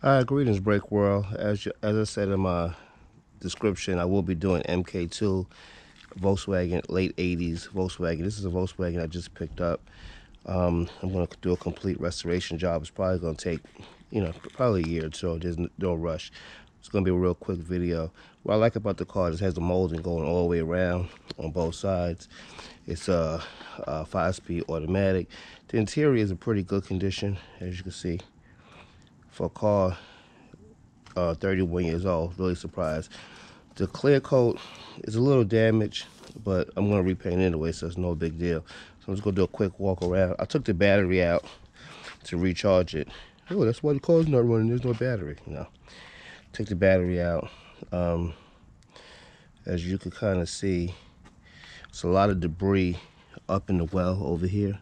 Hi, greetings, Break World. As you, as I said in my description, I will be doing MK2 Volkswagen late 80s Volkswagen. This is a Volkswagen I just picked up. Um, I'm going to do a complete restoration job. It's probably going to take, you know, probably a year or so. There's no rush. It's going to be a real quick video. What I like about the car is it has the molding going all the way around on both sides. It's a, a five-speed automatic. The interior is in pretty good condition, as you can see for a car uh, 31 years old. Really surprised. The clear coat is a little damaged, but I'm going to repaint it anyway, so it's no big deal. So I'm just going to do a quick walk around. I took the battery out to recharge it. Oh, that's why the car's not running. There's no battery. You know, take the battery out. Um, as you can kind of see, it's a lot of debris up in the well over here.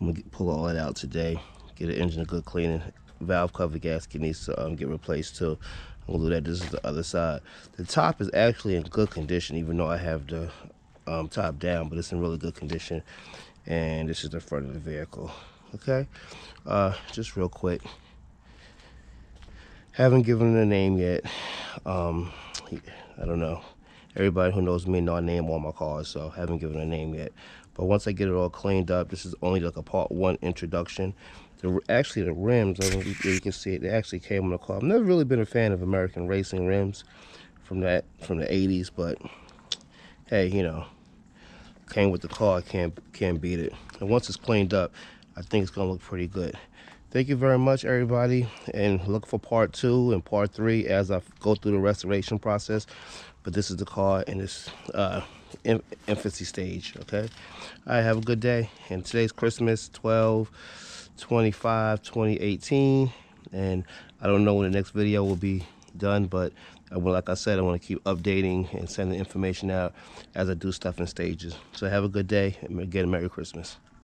I'm gonna pull all that out today. Get the engine a good cleaning valve cover gasket needs to um, get replaced too. We'll do that. This is the other side. The top is actually in good condition, even though I have the um, top down, but it's in really good condition. And this is the front of the vehicle. Okay, uh, just real quick. Haven't given it a name yet. Um, I don't know. Everybody who knows me know I name all my cars, so I haven't given a name yet. But once I get it all cleaned up, this is only like a part one introduction. The, actually, the rims, I mean, you can see it, they actually came on the car. I've never really been a fan of American racing rims from that from the 80s, but hey, you know, came with the car, can't can't beat it. And once it's cleaned up, I think it's gonna look pretty good. Thank you very much, everybody, and look for part two and part three as I go through the restoration process. But this is the car in its uh, infancy stage. Okay, I have a good day. And today's Christmas 12. 25 2018 and I don't know when the next video will be done but I will, like I said I want to keep updating and sending information out as I do stuff in stages so have a good day and again Merry Christmas